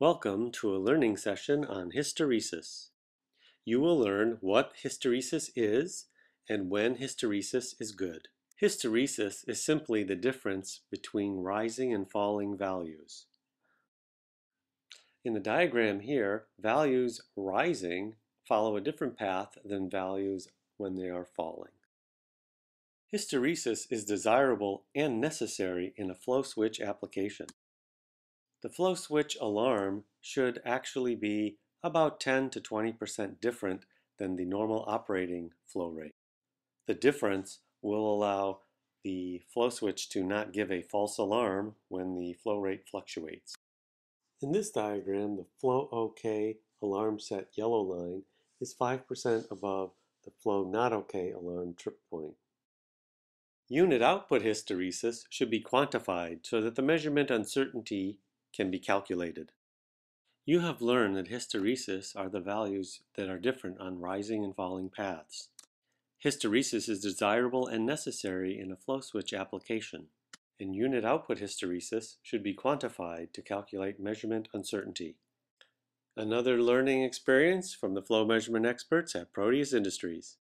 Welcome to a learning session on hysteresis. You will learn what hysteresis is and when hysteresis is good. Hysteresis is simply the difference between rising and falling values. In the diagram here, values rising follow a different path than values when they are falling. Hysteresis is desirable and necessary in a flow switch application. The flow switch alarm should actually be about 10 to 20% different than the normal operating flow rate. The difference will allow the flow switch to not give a false alarm when the flow rate fluctuates. In this diagram, the flow OK alarm set yellow line is 5% above the flow not OK alarm trip point. Unit output hysteresis should be quantified so that the measurement uncertainty can be calculated. You have learned that hysteresis are the values that are different on rising and falling paths. Hysteresis is desirable and necessary in a flow switch application, and unit output hysteresis should be quantified to calculate measurement uncertainty. Another learning experience from the flow measurement experts at Proteus Industries.